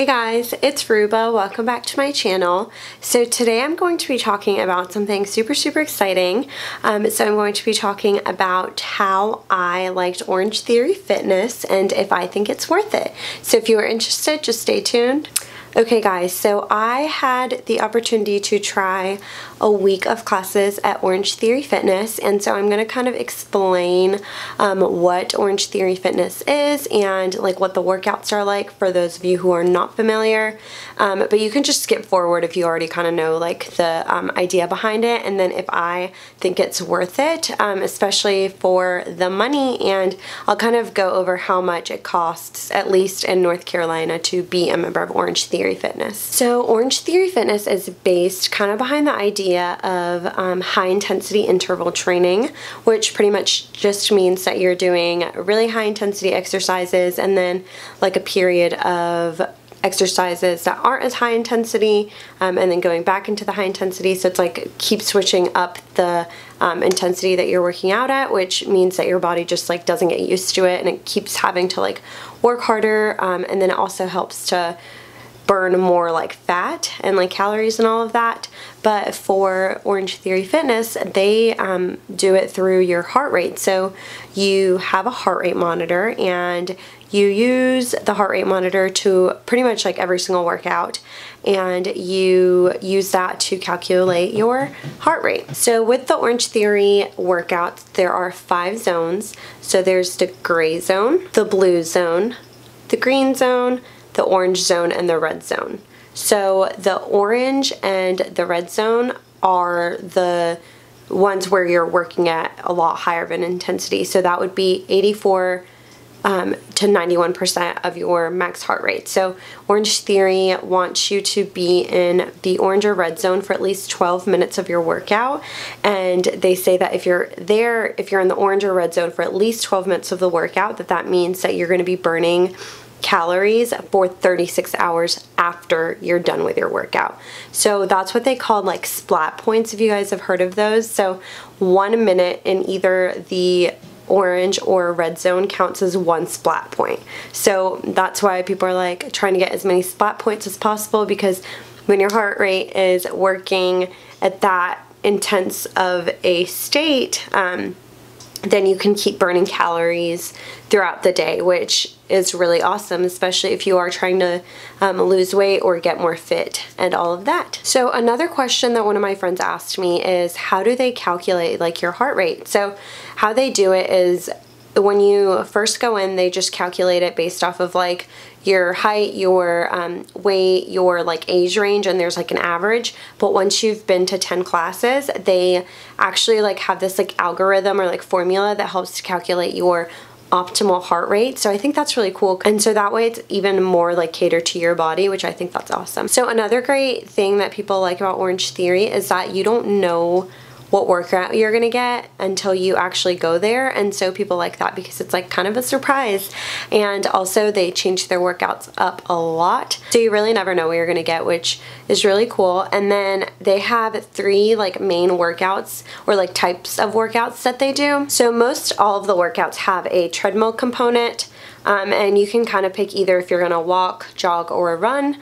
Hey guys, it's Ruba. Welcome back to my channel. So today I'm going to be talking about something super, super exciting. Um, so I'm going to be talking about how I liked Orange Theory Fitness and if I think it's worth it. So if you are interested, just stay tuned. Okay guys, so I had the opportunity to try a week of classes at Orange Theory Fitness and so I'm going to kind of explain um, what Orange Theory Fitness is and like what the workouts are like for those of you who are not familiar. Um, but you can just skip forward if you already kind of know like the um, idea behind it and then if I think it's worth it, um, especially for the money and I'll kind of go over how much it costs at least in North Carolina to be a member of Orange Theory Theory Fitness. So Orange Theory Fitness is based kind of behind the idea of um, high intensity interval training, which pretty much just means that you're doing really high intensity exercises and then like a period of exercises that aren't as high intensity um, and then going back into the high intensity so it's like keep switching up the um, intensity that you're working out at which means that your body just like doesn't get used to it and it keeps having to like work harder um, and then it also helps to burn more like fat and like calories and all of that. But for Orange Theory Fitness, they um, do it through your heart rate. So you have a heart rate monitor and you use the heart rate monitor to pretty much like every single workout and you use that to calculate your heart rate. So with the Orange Theory workouts, there are five zones. So there's the gray zone, the blue zone, the green zone, the orange zone and the red zone. So the orange and the red zone are the ones where you're working at a lot higher of an intensity. So that would be 84 um, to 91% of your max heart rate. So Orange Theory wants you to be in the orange or red zone for at least 12 minutes of your workout. And they say that if you're there, if you're in the orange or red zone for at least 12 minutes of the workout, that that means that you're going to be burning calories for 36 hours after you're done with your workout. So that's what they call like splat points if you guys have heard of those. So one minute in either the orange or red zone counts as one splat point. So that's why people are like trying to get as many splat points as possible because when your heart rate is working at that intense of a state, um, then you can keep burning calories throughout the day, which is really awesome, especially if you are trying to um, lose weight or get more fit and all of that. So another question that one of my friends asked me is how do they calculate like your heart rate? So how they do it is when you first go in, they just calculate it based off of like your height, your um, weight, your like age range, and there's like an average. But once you've been to 10 classes, they actually like have this like algorithm or like formula that helps to calculate your optimal heart rate. So I think that's really cool. And so that way it's even more like catered to your body, which I think that's awesome. So another great thing that people like about Orange Theory is that you don't know what workout you're gonna get until you actually go there. And so people like that because it's like kind of a surprise. And also they change their workouts up a lot. So you really never know what you're gonna get which is really cool. And then they have three like main workouts or like types of workouts that they do. So most all of the workouts have a treadmill component um, and you can kind of pick either if you're gonna walk jog or run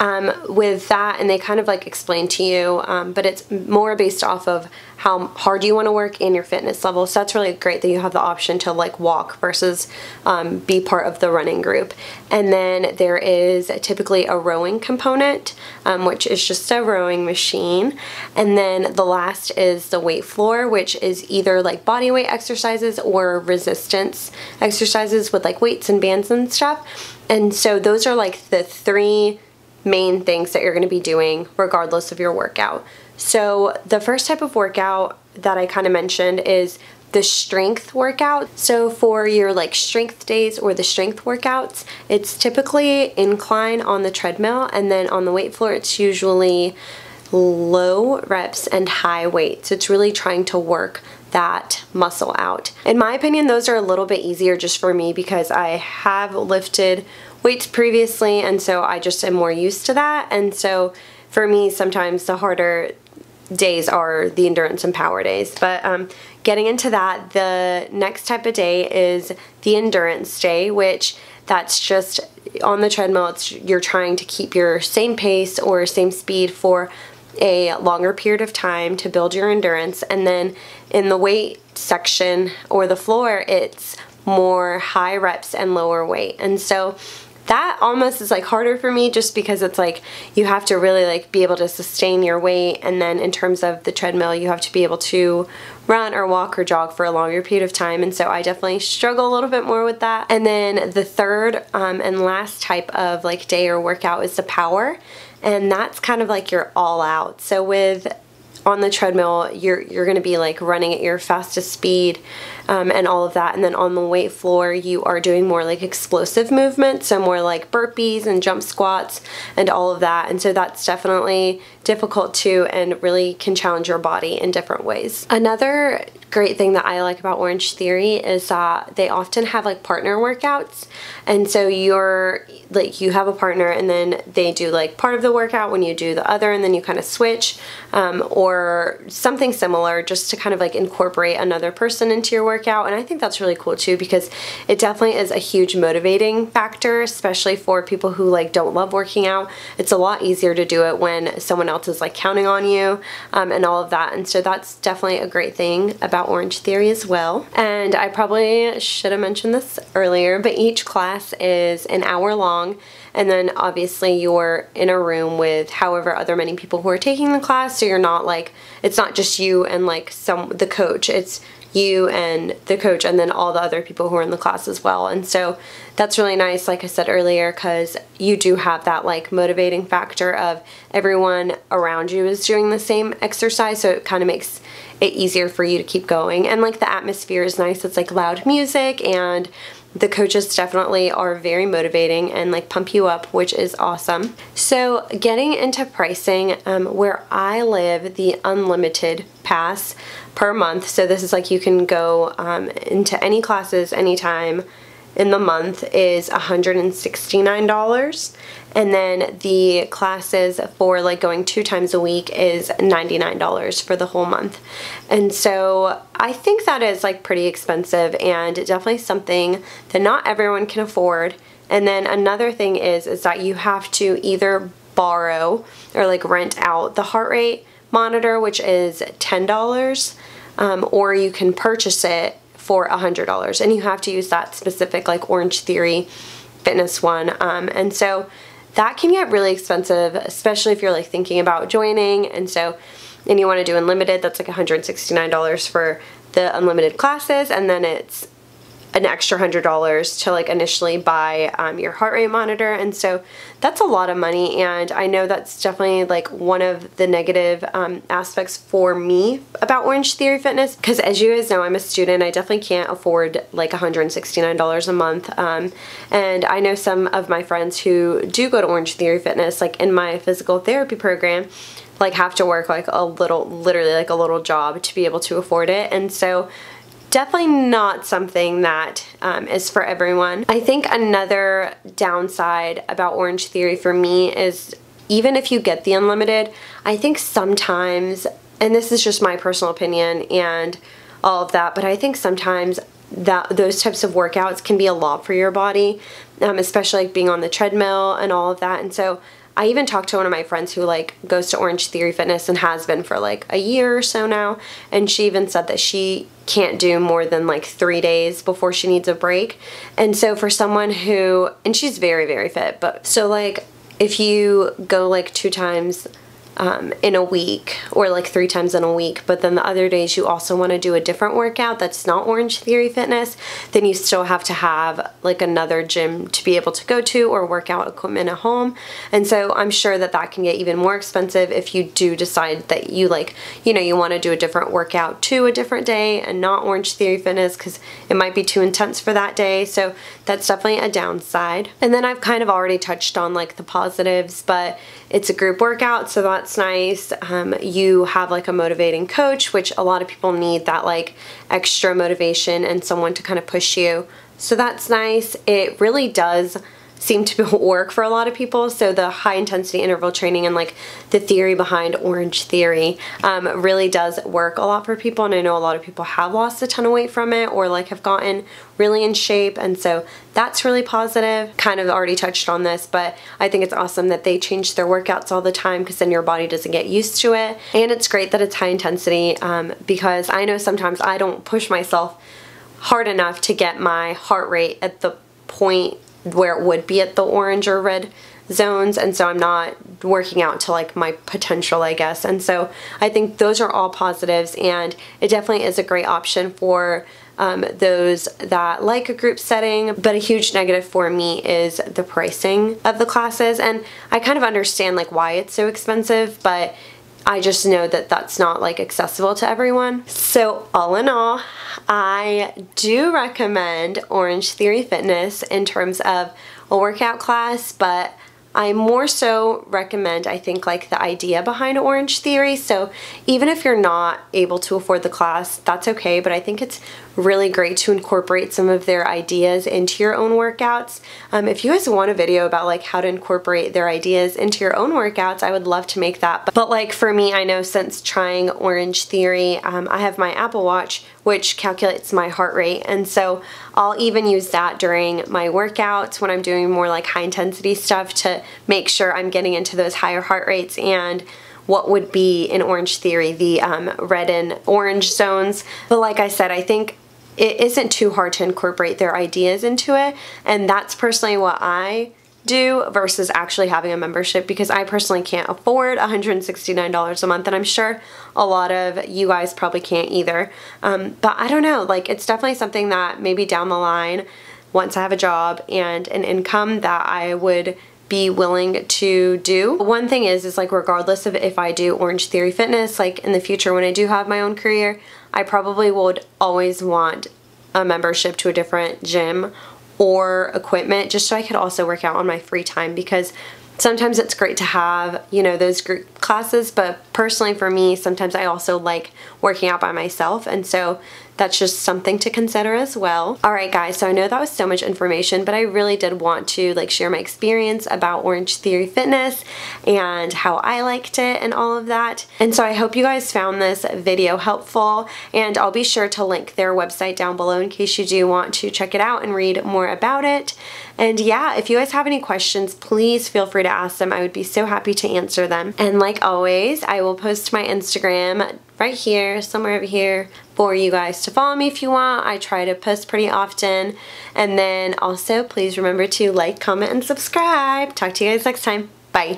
um, with that. And they kind of like explain to you um, but it's more based off of how hard you want to work and your fitness level. So that's really great that you have the option to like walk versus um, be part of the running group. And then there is typically a rowing component um, which is just a rowing machine. And then the last is the weight floor which is either like body weight exercises or resistance exercises with like weights and bands and stuff. And so those are like the three main things that you're going to be doing regardless of your workout. So the first type of workout that I kind of mentioned is the strength workout. So for your like strength days or the strength workouts, it's typically incline on the treadmill and then on the weight floor it's usually low reps and high weight. So it's really trying to work that muscle out. In my opinion, those are a little bit easier just for me because I have lifted weights previously and so I just am more used to that. And so for me sometimes the harder days are the endurance and power days. But um, getting into that the next type of day is the endurance day which that's just on the treadmill, it's you're trying to keep your same pace or same speed for a longer period of time to build your endurance. And then in the weight section or the floor, it's more high reps and lower weight. And so that almost is like harder for me just because it's like you have to really like be able to sustain your weight and then in terms of the treadmill you have to be able to run or walk or jog for a longer period of time and so I definitely struggle a little bit more with that. And then the third um, and last type of like day or workout is the power and that's kind of like your all out. So with on the treadmill you're you're going to be like running at your fastest speed um, and all of that. And then on the weight floor you are doing more like explosive movements, so more like burpees and jump squats and all of that. And so that's definitely difficult too and really can challenge your body in different ways. Another great thing that I like about Orange Theory is that they often have like partner workouts. And so you're like you have a partner and then they do like part of the workout when you do the other and then you kind of switch um, or something similar just to kind of like incorporate another person into your workout. And I think that's really cool too because it definitely is a huge motivating factor especially for people who like don't love working out. It's a lot easier to do it when someone else is like counting on you um, and all of that. And so that's definitely a great thing about Orange Theory as well. And I probably should have mentioned this earlier, but each class is an hour long. And then obviously you're in a room with however other many people who are taking the class so you're not like it's not just you and like some the coach. It's you and the coach and then all the other people who are in the class as well and so that's really nice like I said earlier because you do have that like motivating factor of everyone around you is doing the same exercise so it kind of makes it easier for you to keep going. And like the atmosphere is nice. It's like loud music and the coaches definitely are very motivating and like pump you up which is awesome. So getting into pricing um, where I live the unlimited pass per month so this is like you can go um, into any classes anytime in the month is $169 and then the classes for like going two times a week is $99 for the whole month. And so I think that is like pretty expensive and definitely something that not everyone can afford. And then another thing is is that you have to either borrow or like rent out the heart rate monitor which is $10 um, or you can purchase it for $100 and you have to use that specific like Orange Theory fitness one. Um, and so that can get really expensive especially if you're like thinking about joining. And so and you want to do unlimited that's like $169 for the unlimited classes. And then it's an extra hundred dollars to like initially buy um, your heart rate monitor. And so that's a lot of money. And I know that's definitely like one of the negative um, aspects for me about Orange Theory Fitness. Because as you guys know I'm a student. I definitely can't afford like $169 a month. Um, and I know some of my friends who do go to Orange Theory Fitness like in my physical therapy program like have to work like a little literally like a little job to be able to afford it. And so definitely not something that um, is for everyone. I think another downside about Orange Theory for me is even if you get the unlimited, I think sometimes, and this is just my personal opinion and all of that, but I think sometimes that those types of workouts can be a lot for your body, um, especially like being on the treadmill and all of that. And so I even talked to one of my friends who like goes to Orange Theory Fitness and has been for like a year or so now and she even said that she can't do more than like three days before she needs a break. And so for someone who and she's very very fit but so like if you go like two times um, in a week or like three times in a week but then the other days you also want to do a different workout that's not Orange Theory Fitness then you still have to have like another gym to be able to go to or workout equipment at home. And so I'm sure that that can get even more expensive if you do decide that you like you know you want to do a different workout to a different day and not Orange Theory Fitness because it might be too intense for that day. So that's definitely a downside. And then I've kind of already touched on like the positives but it's a group workout so that that's nice. Um, you have like a motivating coach, which a lot of people need that like extra motivation and someone to kind of push you. So that's nice. It really does seem to work for a lot of people. So the high intensity interval training and like the theory behind Orange Theory um, really does work a lot for people. And I know a lot of people have lost a ton of weight from it or like have gotten really in shape. And so that's really positive. Kind of already touched on this, but I think it's awesome that they change their workouts all the time because then your body doesn't get used to it. And it's great that it's high intensity um, because I know sometimes I don't push myself hard enough to get my heart rate at the point where it would be at the orange or red zones and so I'm not working out to like my potential I guess. And so I think those are all positives and it definitely is a great option for um, those that like a group setting. But a huge negative for me is the pricing of the classes and I kind of understand like why it's so expensive but I just know that that's not like accessible to everyone. So all in all, I do recommend Orange Theory Fitness in terms of a workout class, but I more so recommend, I think, like the idea behind Orange Theory. So even if you're not able to afford the class, that's okay. But I think it's really great to incorporate some of their ideas into your own workouts. Um, if you guys want a video about like how to incorporate their ideas into your own workouts, I would love to make that. But, but like for me, I know since trying Orange Theory, um, I have my Apple Watch, which calculates my heart rate. And so I'll even use that during my workouts when I'm doing more like high intensity stuff to make sure I'm getting into those higher heart rates and what would be in Orange Theory, the um, red and orange zones. But like I said, I think it isn't too hard to incorporate their ideas into it and that's personally what I do versus actually having a membership because I personally can't afford $169 a month and I'm sure a lot of you guys probably can't either. Um, but I don't know, like it's definitely something that maybe down the line once I have a job and an income that I would be willing to do. One thing is, is like regardless of if I do Orange Theory Fitness, like in the future when I do have my own career, I probably would always want a membership to a different gym or equipment just so I could also work out on my free time because sometimes it's great to have, you know, those group classes, but personally for me, sometimes I also like working out by myself. And so that's just something to consider as well. All right, guys, so I know that was so much information, but I really did want to like share my experience about Orange Theory Fitness and how I liked it and all of that. And so I hope you guys found this video helpful and I'll be sure to link their website down below in case you do want to check it out and read more about it. And yeah, if you guys have any questions, please feel free to ask them. I would be so happy to answer them. And like always, I will post my Instagram right here, somewhere over here, for you guys to follow me if you want. I try to post pretty often. And then also, please remember to like, comment, and subscribe. Talk to you guys next time. Bye.